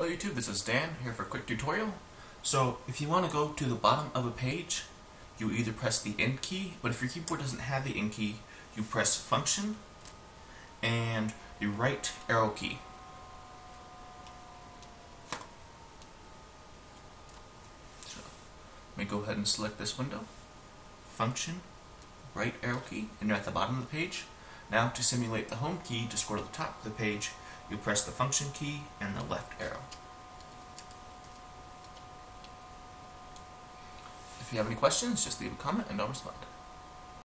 Hello YouTube, this is Dan here for a quick tutorial. So if you want to go to the bottom of a page, you either press the End key, but if your keyboard doesn't have the End key, you press Function and the right arrow key. So let me go ahead and select this window, Function, right arrow key, and you're at the bottom of the page. Now to simulate the home key to scroll to the top of the page, you press the function key and the left arrow. If you have any questions, just leave a comment and I'll respond.